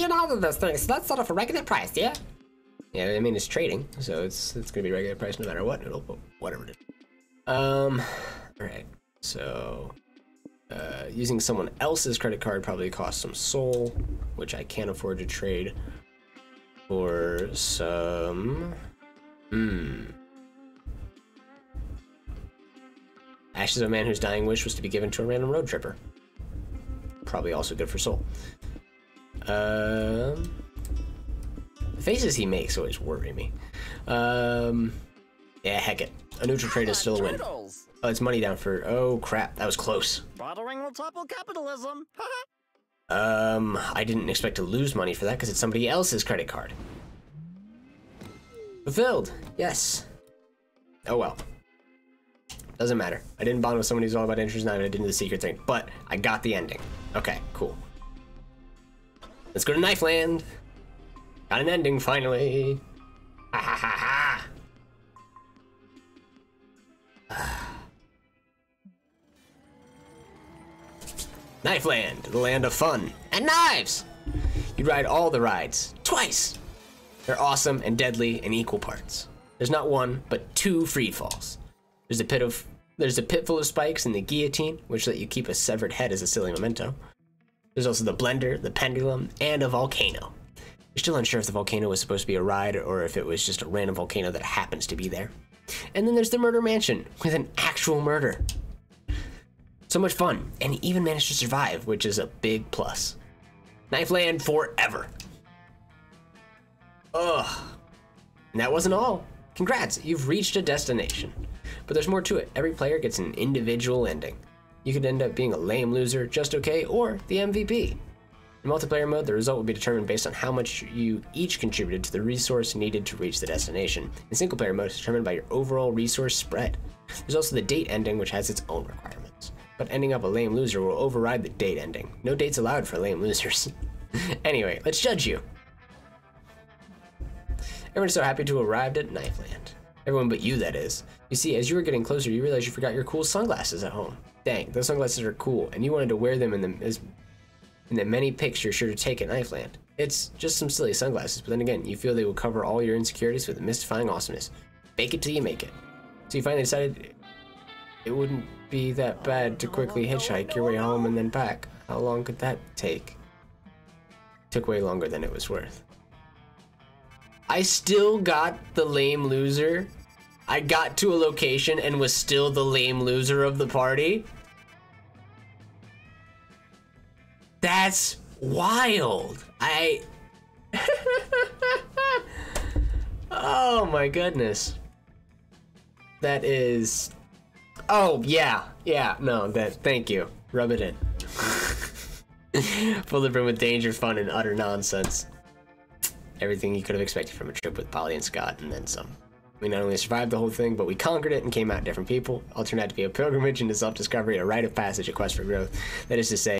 you know all those things. That's sort of a regular price, yeah? Yeah, I mean it's trading, so it's it's gonna be regular price no matter what. It'll whatever it is. Um, all right. So, uh, using someone else's credit card probably costs some soul, which I can't afford to trade for some. Hmm. Ashes of a man whose dying wish was to be given to a random road tripper. Probably also good for soul. Um, the faces he makes always worry me. Um, yeah, heck it. A neutral trade is still a win. Oh, it's money down for. Oh crap, that was close. Bartering will topple capitalism. um, I didn't expect to lose money for that because it's somebody else's credit card. Fulfilled. Yes. Oh well. Doesn't matter. I didn't bond with someone who's all about interest, and I didn't do the secret thing, but I got the ending. Okay, cool. Let's go to Knife Land. Got an ending finally. Ha ha ha ha. Knife Land, the land of fun and knives. You'd ride all the rides twice. They're awesome and deadly in equal parts. There's not one, but two free falls. There's a pit of there's a pit full of spikes and the guillotine, which let you keep a severed head as a silly memento. There's also the blender, the pendulum, and a volcano. You're still unsure if the volcano was supposed to be a ride or if it was just a random volcano that happens to be there. And then there's the murder mansion with an actual murder. So much fun, and even managed to survive, which is a big plus. Knife Land forever. Ugh. And that wasn't all. Congrats, you've reached a destination. But there's more to it. Every player gets an individual ending. You could end up being a lame loser, just okay, or the MVP. In multiplayer mode, the result will be determined based on how much you each contributed to the resource needed to reach the destination. In single player mode, it's determined by your overall resource spread. There's also the date ending, which has its own requirements. But ending up a lame loser will override the date ending. No dates allowed for lame losers. anyway, let's judge you. Everyone's so happy to have arrived at Knifeland. Everyone but you, that is. You see, as you were getting closer, you realized you forgot your cool sunglasses at home. Dang, those sunglasses are cool, and you wanted to wear them in the as in the many pics you're sure to take at Knifeland. It's just some silly sunglasses, but then again, you feel they will cover all your insecurities with a mystifying awesomeness. Bake it till you make it. So you finally decided it wouldn't be that bad to quickly hitchhike your way home and then back. How long could that take? Took way longer than it was worth. I still got the lame loser. I got to a location and was still the lame loser of the party. That's wild. I. oh my goodness. That is. Oh, yeah. Yeah, no, that. Thank you. Rub it in. Full of brim with danger, fun, and utter nonsense everything you could have expected from a trip with Polly and Scott, and then some. We not only survived the whole thing, but we conquered it and came out different people. All turned out to be a pilgrimage into self-discovery, a rite of passage, a quest for growth. That is to say,